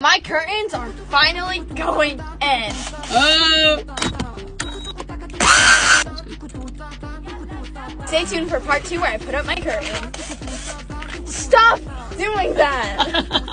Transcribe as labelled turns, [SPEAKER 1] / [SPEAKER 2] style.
[SPEAKER 1] My curtains are finally going in.
[SPEAKER 2] Uh.
[SPEAKER 1] Stay tuned for part two where I put up my curtains. Stop doing that!